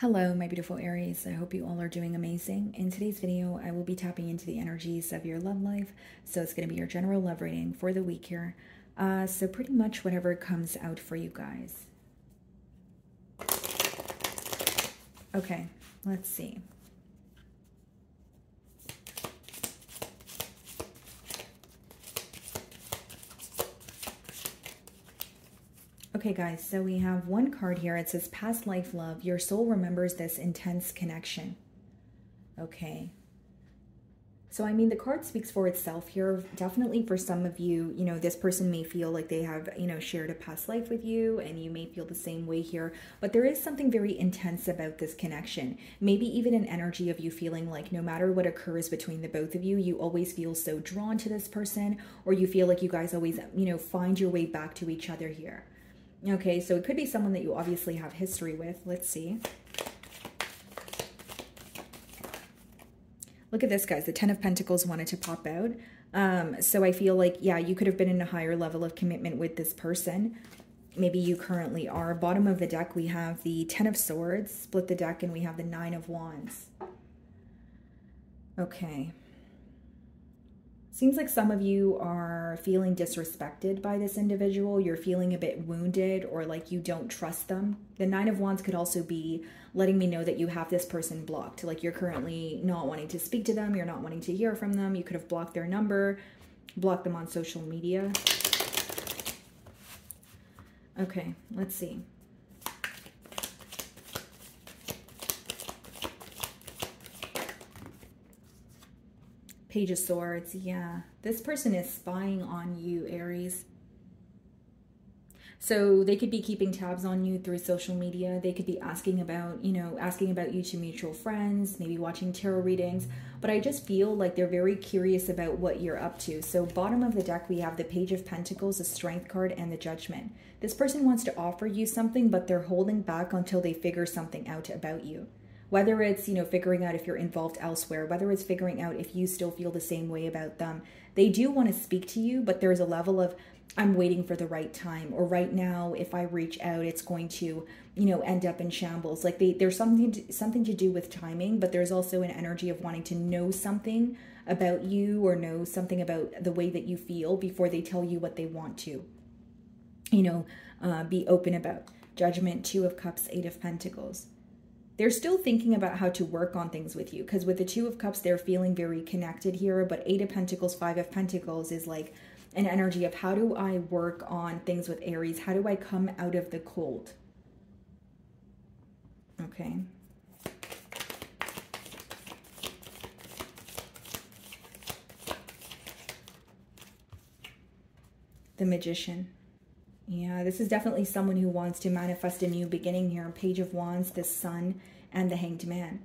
Hello, my beautiful Aries. I hope you all are doing amazing. In today's video, I will be tapping into the energies of your love life. So it's going to be your general love reading for the week here. Uh, so pretty much whatever comes out for you guys. Okay, let's see. Okay, guys, so we have one card here. It says past life love. Your soul remembers this intense connection. Okay. So, I mean, the card speaks for itself here. Definitely for some of you, you know, this person may feel like they have, you know, shared a past life with you and you may feel the same way here. But there is something very intense about this connection. Maybe even an energy of you feeling like no matter what occurs between the both of you, you always feel so drawn to this person or you feel like you guys always, you know, find your way back to each other here. Okay, so it could be someone that you obviously have history with. Let's see. Look at this, guys. The Ten of Pentacles wanted to pop out. Um, so I feel like, yeah, you could have been in a higher level of commitment with this person. Maybe you currently are. Bottom of the deck, we have the Ten of Swords. Split the deck, and we have the Nine of Wands. Okay. Seems like some of you are feeling disrespected by this individual. You're feeling a bit wounded or like you don't trust them. The Nine of Wands could also be letting me know that you have this person blocked. Like you're currently not wanting to speak to them. You're not wanting to hear from them. You could have blocked their number, blocked them on social media. Okay, let's see. Page of Swords, yeah. This person is spying on you, Aries. So they could be keeping tabs on you through social media. They could be asking about, you know, asking about you to mutual friends, maybe watching tarot readings. But I just feel like they're very curious about what you're up to. So bottom of the deck, we have the Page of Pentacles, the Strength card, and the Judgment. This person wants to offer you something, but they're holding back until they figure something out about you whether it's you know figuring out if you're involved elsewhere whether it's figuring out if you still feel the same way about them they do want to speak to you but there's a level of i'm waiting for the right time or right now if i reach out it's going to you know end up in shambles. Like they there's something to, something to do with timing but there's also an energy of wanting to know something about you or know something about the way that you feel before they tell you what they want to you know uh, be open about. Judgment two of cups eight of pentacles they're still thinking about how to work on things with you because with the two of cups they're feeling very connected here but eight of pentacles five of pentacles is like an energy of how do i work on things with aries? How do i come out of the cold? Okay. The magician yeah, this is definitely someone who wants to manifest a new beginning here. Page of Wands, the Sun, and the Hanged Man.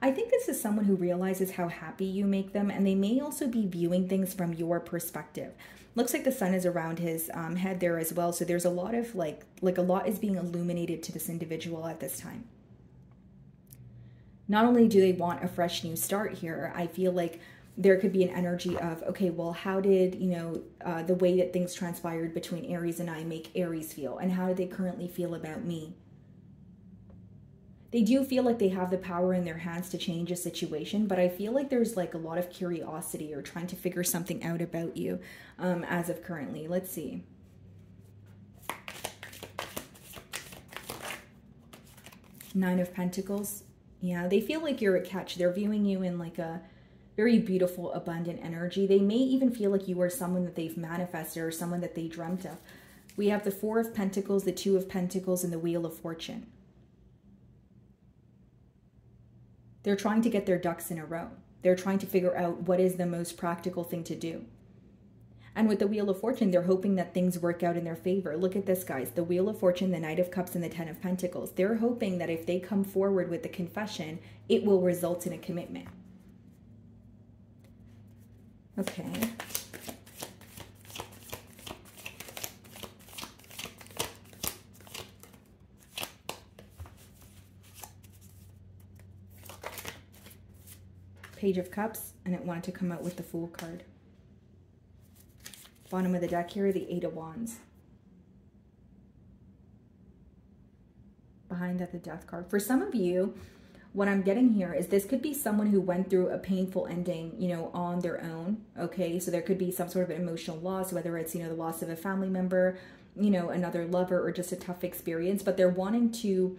I think this is someone who realizes how happy you make them, and they may also be viewing things from your perspective. Looks like the sun is around his um, head there as well, so there's a lot of like, like a lot is being illuminated to this individual at this time. Not only do they want a fresh new start here, I feel like there could be an energy of okay well how did you know uh, the way that things transpired between aries and i make aries feel? And how do they currently feel about me? They do feel like they have the power in their hands to change a situation but i feel like there's like a lot of curiosity or trying to figure something out about you um, as of currently. Let's see. Nine of pentacles. Yeah they feel like you're a catch. They're viewing you in like a very beautiful, abundant energy. They may even feel like you are someone that they've manifested or someone that they dreamt of. We have the Four of Pentacles, the Two of Pentacles, and the Wheel of Fortune. They're trying to get their ducks in a row. They're trying to figure out what is the most practical thing to do. And with the Wheel of Fortune, they're hoping that things work out in their favor. Look at this, guys. The Wheel of Fortune, the Knight of Cups, and the Ten of Pentacles. They're hoping that if they come forward with the confession, it will result in a commitment. Okay. Page of Cups, and it wanted to come out with the Fool card. Bottom of the deck here, the Eight of Wands. behind that, the death card. For some of you, what I'm getting here is this could be someone who went through a painful ending, you know, on their own. Okay. So there could be some sort of emotional loss, whether it's, you know, the loss of a family member, you know, another lover, or just a tough experience, but they're wanting to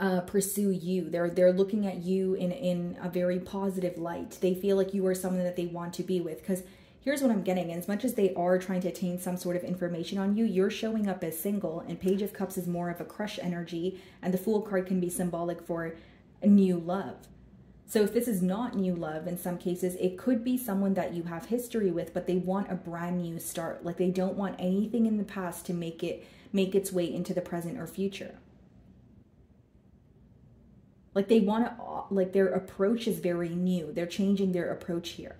uh, pursue you. They're they're looking at you in in a very positive light. They feel like you are someone that they want to be with. Because here's what I'm getting: as much as they are trying to attain some sort of information on you, you're showing up as single. And Page of Cups is more of a crush energy, and the Fool card can be symbolic for a new love. So if this is not new love, in some cases, it could be someone that you have history with, but they want a brand new start. Like they don't want anything in the past to make it make its way into the present or future. Like they want to, like their approach is very new. They're changing their approach here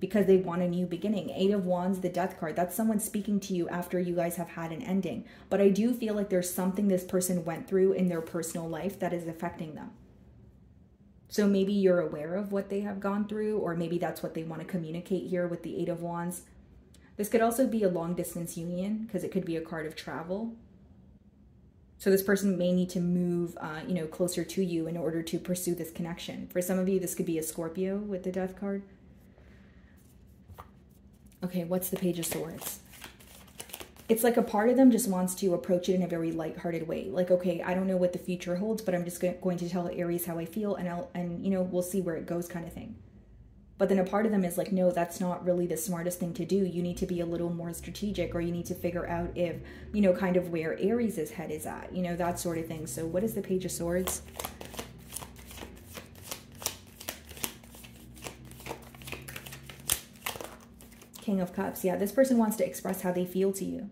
because they want a new beginning. Eight of Wands, the Death card, that's someone speaking to you after you guys have had an ending. But I do feel like there's something this person went through in their personal life that is affecting them. So maybe you're aware of what they have gone through, or maybe that's what they want to communicate here with the Eight of Wands. This could also be a long distance union because it could be a card of travel. So this person may need to move, uh, you know, closer to you in order to pursue this connection. For some of you, this could be a Scorpio with the Death card. Okay, what's the Page of Swords? It's like a part of them just wants to approach it in a very lighthearted way. Like, okay, I don't know what the future holds, but I'm just going to tell Aries how I feel, and I'll, and you know, we'll see where it goes, kind of thing. But then a part of them is like, no, that's not really the smartest thing to do. You need to be a little more strategic, or you need to figure out if, you know, kind of where Aries' head is at, you know, that sort of thing. So, what is the Page of Swords? King of Cups. Yeah, this person wants to express how they feel to you.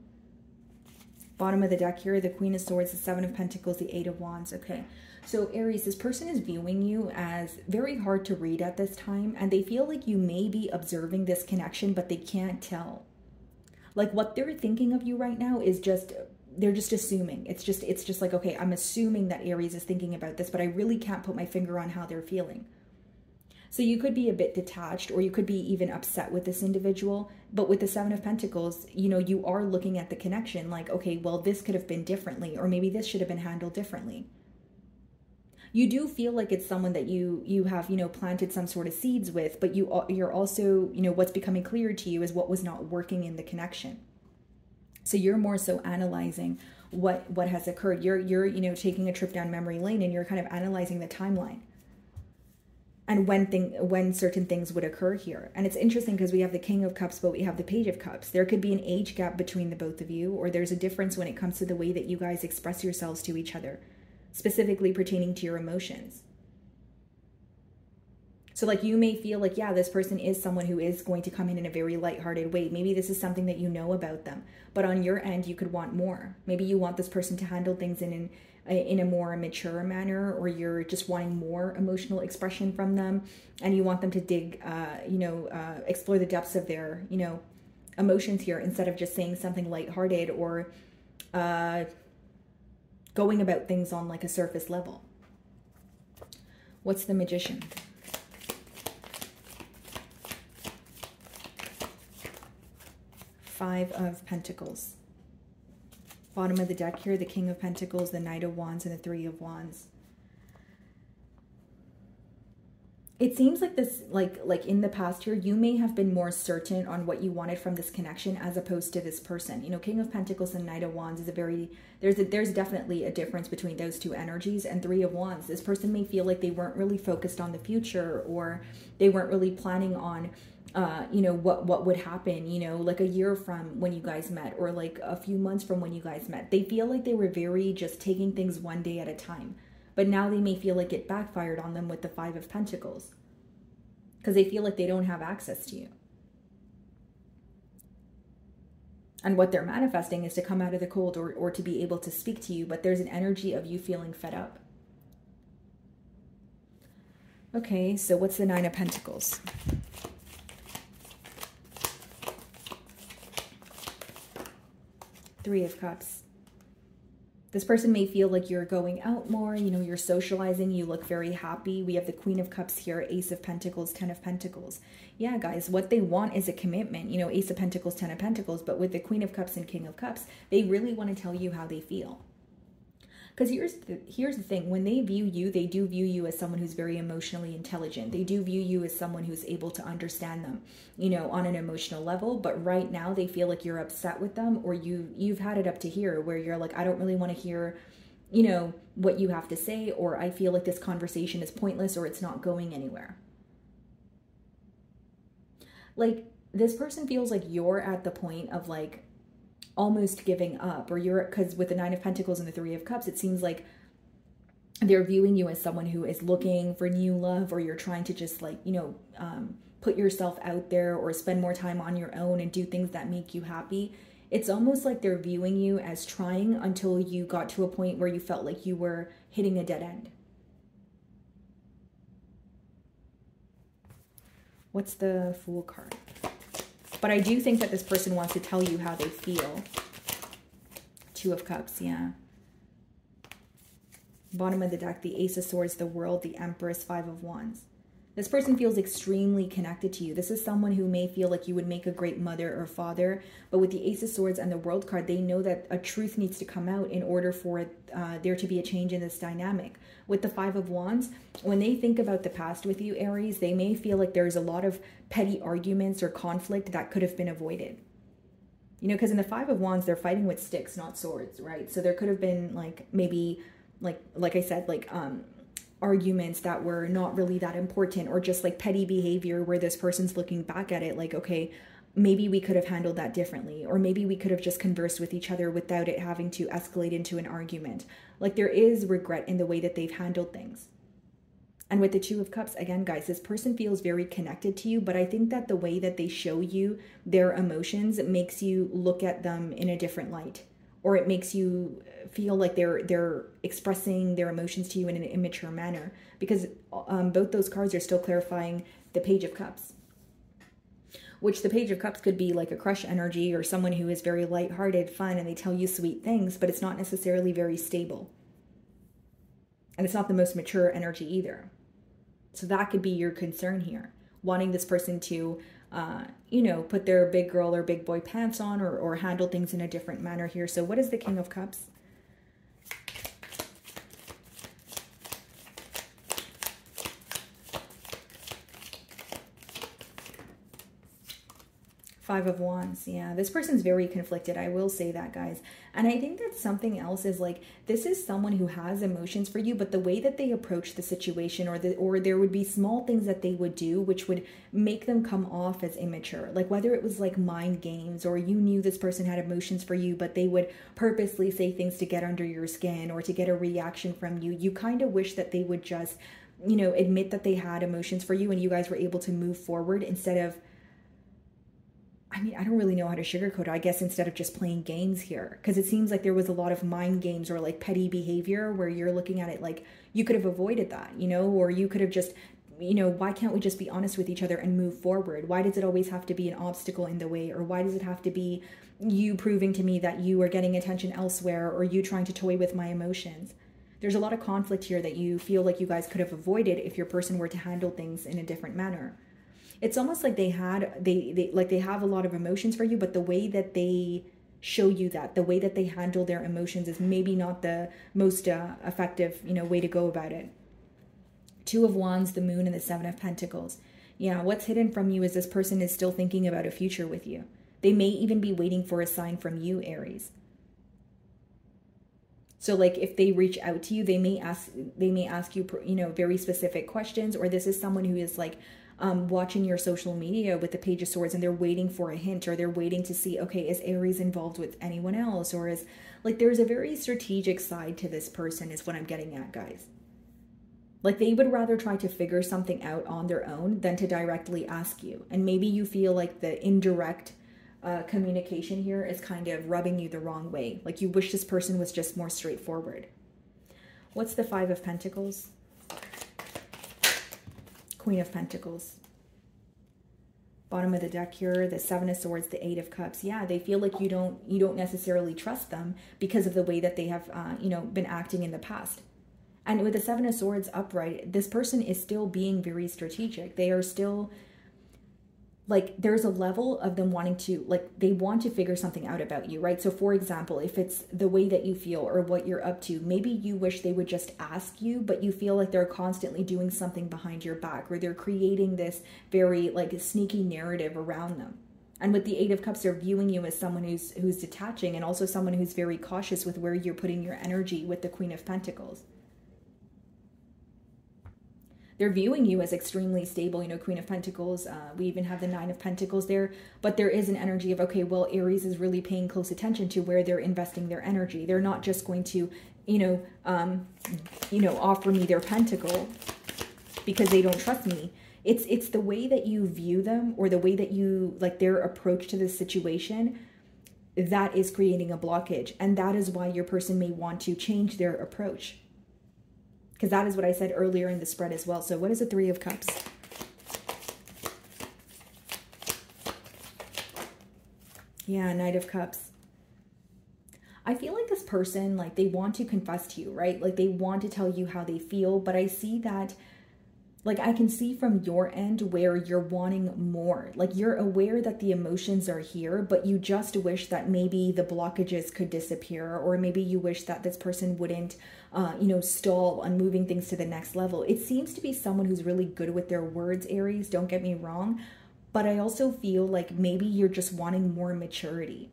Bottom of the deck here, the Queen of Swords, the Seven of Pentacles, the Eight of Wands. Okay. So Aries, this person is viewing you as very hard to read at this time, and they feel like you may be observing this connection, but they can't tell. Like what they're thinking of you right now is just they're just assuming. It's just it's just like okay, I'm assuming that Aries is thinking about this, but I really can't put my finger on how they're feeling. So you could be a bit detached or you could be even upset with this individual. But with the Seven of Pentacles, you know, you are looking at the connection like, okay, well, this could have been differently, or maybe this should have been handled differently. You do feel like it's someone that you you have you know planted some sort of seeds with but you you're also you know what's becoming clear to you is what was not working in the connection. So you're more so analyzing what what has occurred. You're you're you know taking a trip down memory lane and you're kind of analyzing the timeline and when thing when certain things would occur here and it's interesting because we have the king of cups but we have the page of cups there could be an age gap between the both of you or there's a difference when it comes to the way that you guys express yourselves to each other specifically pertaining to your emotions. So, like, you may feel like, yeah, this person is someone who is going to come in in a very lighthearted way. Maybe this is something that you know about them, but on your end, you could want more. Maybe you want this person to handle things in an, in a more mature manner, or you're just wanting more emotional expression from them, and you want them to dig, uh, you know, uh, explore the depths of their, you know, emotions here instead of just saying something lighthearted or, uh, going about things on like a surface level. What's the magician? Five of Pentacles. Bottom of the deck here, the King of Pentacles, the Knight of Wands, and the Three of Wands. it seems like this like like in the past here you may have been more certain on what you wanted from this connection as opposed to this person you know king of pentacles and knight of wands is a very there's a, there's definitely a difference between those two energies and three of wands this person may feel like they weren't really focused on the future or they weren't really planning on uh, you know what what would happen you know like a year from when you guys met or like a few months from when you guys met they feel like they were very just taking things one day at a time but now they may feel like it backfired on them with the Five of Pentacles because they feel like they don't have access to you. And what they're manifesting is to come out of the cold or, or to be able to speak to you, but there's an energy of you feeling fed up. Okay, so what's the Nine of Pentacles? Three of Cups. This person may feel like you're going out more, you know, you're socializing, you look very happy. We have the Queen of Cups here, Ace of Pentacles, Ten of Pentacles. Yeah, guys, what they want is a commitment, you know, Ace of Pentacles, Ten of Pentacles, but with the Queen of Cups and King of Cups, they really want to tell you how they feel. Because here's the, here's the thing. When they view you they do view you as someone who's very emotionally intelligent. They do view you as someone who's able to understand them you know on an emotional level. But right now they feel like you're upset with them or you you've had it up to here where you're like I don't really want to hear you know what you have to say or I feel like this conversation is pointless or it's not going anywhere. Like this person feels like you're at the point of like almost giving up or you're because with the nine of pentacles and the three of cups it seems like they're viewing you as someone who is looking for new love or you're trying to just like you know um, put yourself out there or spend more time on your own and do things that make you happy. It's almost like they're viewing you as trying until you got to a point where you felt like you were hitting a dead end. What's the fool card but I do think that this person wants to tell you how they feel. Two of Cups, yeah. Bottom of the deck, the Ace of Swords, the World, the Empress, Five of Wands. This person feels extremely connected to you. This is someone who may feel like you would make a great mother or father, but with the Ace of Swords and the World card, they know that a truth needs to come out in order for uh, there to be a change in this dynamic. With the Five of Wands, when they think about the past with you, Aries, they may feel like there's a lot of petty arguments or conflict that could have been avoided. You know, because in the Five of Wands, they're fighting with sticks, not swords, right? So there could have been like maybe like like I said, like um arguments that were not really that important or just like petty behavior where this person's looking back at it like okay maybe we could have handled that differently or maybe we could have just conversed with each other without it having to escalate into an argument. Like there is regret in the way that they've handled things. And with the two of cups again guys this person feels very connected to you but i think that the way that they show you their emotions makes you look at them in a different light or it makes you feel like they're they're expressing their emotions to you in an immature manner. Because um, both those cards are still clarifying the page of cups. Which the page of cups could be like a crush energy or someone who is very light-hearted fun and they tell you sweet things but it's not necessarily very stable. And it's not the most mature energy either. So that could be your concern here wanting this person to uh, you know, put their big girl or big boy pants on or, or handle things in a different manner here. So what is the King of Cups? Five of Wands. Yeah, this person's very conflicted. I will say that, guys. And I think that something else is like this is someone who has emotions for you, but the way that they approach the situation or the or there would be small things that they would do which would make them come off as immature. Like whether it was like mind games or you knew this person had emotions for you, but they would purposely say things to get under your skin or to get a reaction from you. You kind of wish that they would just you know admit that they had emotions for you and you guys were able to move forward instead of I mean, I don't really know how to sugarcoat it. I guess instead of just playing games here, because it seems like there was a lot of mind games or like petty behavior where you're looking at it like you could have avoided that, you know, or you could have just, you know, why can't we just be honest with each other and move forward? Why does it always have to be an obstacle in the way? Or why does it have to be you proving to me that you are getting attention elsewhere or you trying to toy with my emotions? There's a lot of conflict here that you feel like you guys could have avoided if your person were to handle things in a different manner it's almost like they had they, they like they have a lot of emotions for you but the way that they show you that the way that they handle their emotions is maybe not the most uh, effective you know way to go about it. Two of wands the moon and the seven of pentacles. Yeah what's hidden from you is this person is still thinking about a future with you. They may even be waiting for a sign from you aries. So like if they reach out to you they may ask they may ask you you know very specific questions or this is someone who is like um, watching your social media with the Page of Swords and they're waiting for a hint or they're waiting to see, okay, is Aries involved with anyone else? Or is like there's a very strategic side to this person, is what I'm getting at, guys. Like they would rather try to figure something out on their own than to directly ask you. And maybe you feel like the indirect uh, communication here is kind of rubbing you the wrong way. Like you wish this person was just more straightforward. What's the Five of Pentacles? Queen of Pentacles. Bottom of the deck here, the Seven of Swords, the Eight of Cups. Yeah, they feel like you don't you don't necessarily trust them because of the way that they have uh, you know been acting in the past. And with the Seven of Swords upright, this person is still being very strategic. They are still like there's a level of them wanting to like they want to figure something out about you right? So for example if it's the way that you feel or what you're up to maybe you wish they would just ask you but you feel like they're constantly doing something behind your back or they're creating this very like sneaky narrative around them. And with the eight of cups they're viewing you as someone who's who's detaching and also someone who's very cautious with where you're putting your energy with the queen of pentacles they're viewing you as extremely stable. You know queen of pentacles uh, we even have the nine of pentacles there. But there is an energy of okay well aries is really paying close attention to where they're investing their energy. They're not just going to you know um you know offer me their pentacle because they don't trust me. It's it's the way that you view them or the way that you like their approach to the situation that is creating a blockage. And that is why your person may want to change their approach because that is what I said earlier in the spread as well. So what is a Three of Cups? Yeah, Knight of Cups. I feel like this person, like they want to confess to you, right? Like they want to tell you how they feel, but I see that like I can see from your end where you're wanting more. Like you're aware that the emotions are here, but you just wish that maybe the blockages could disappear, or maybe you wish that this person wouldn't, uh, you know, stall on moving things to the next level. It seems to be someone who's really good with their words, Aries, don't get me wrong. But I also feel like maybe you're just wanting more maturity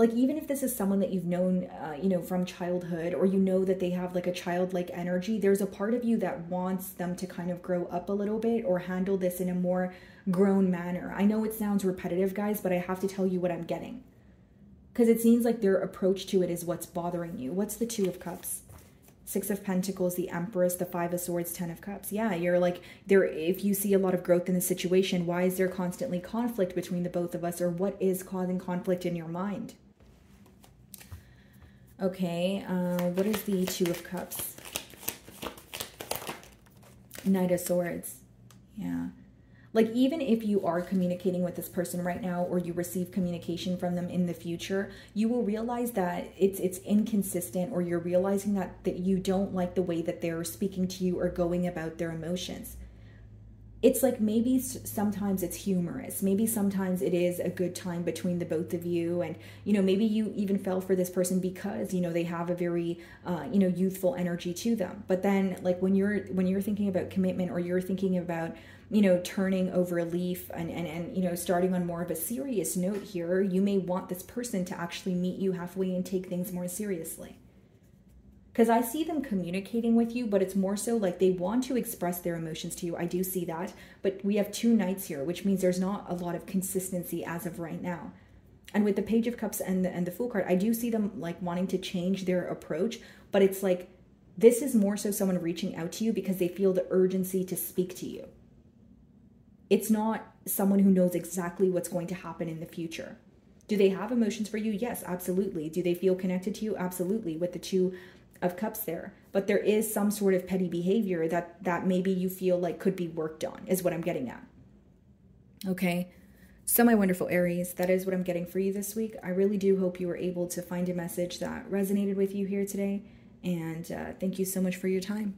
like even if this is someone that you've known uh, you know from childhood or you know that they have like a childlike energy there's a part of you that wants them to kind of grow up a little bit or handle this in a more grown manner. I know it sounds repetitive guys but i have to tell you what i'm getting. Because it seems like their approach to it is what's bothering you. What's the two of cups? Six of pentacles the empress the five of swords ten of cups. Yeah you're like there if you see a lot of growth in the situation why is there constantly conflict between the both of us or what is causing conflict in your mind Okay, uh, what is the Two of Cups? Knight of Swords. Yeah. Like, even if you are communicating with this person right now or you receive communication from them in the future, you will realize that it's it's inconsistent or you're realizing that, that you don't like the way that they're speaking to you or going about their emotions it's like maybe sometimes it's humorous. Maybe sometimes it is a good time between the both of you and you know maybe you even fell for this person because you know they have a very uh, you know youthful energy to them. But then like when you're when you're thinking about commitment or you're thinking about you know turning over a leaf and and, and you know starting on more of a serious note here you may want this person to actually meet you halfway and take things more seriously because I see them communicating with you, but it's more so like they want to express their emotions to you. I do see that, but we have two knights here, which means there's not a lot of consistency as of right now. And with the Page of Cups and the, and the Fool card, I do see them like wanting to change their approach, but it's like this is more so someone reaching out to you because they feel the urgency to speak to you. It's not someone who knows exactly what's going to happen in the future. Do they have emotions for you? Yes, absolutely. Do they feel connected to you? Absolutely. With the two of cups there. But there is some sort of petty behavior that that maybe you feel like could be worked on is what i'm getting at. Okay. So my wonderful aries. That is what i'm getting for you this week. I really do hope you were able to find a message that resonated with you here today. And uh, thank you so much for your time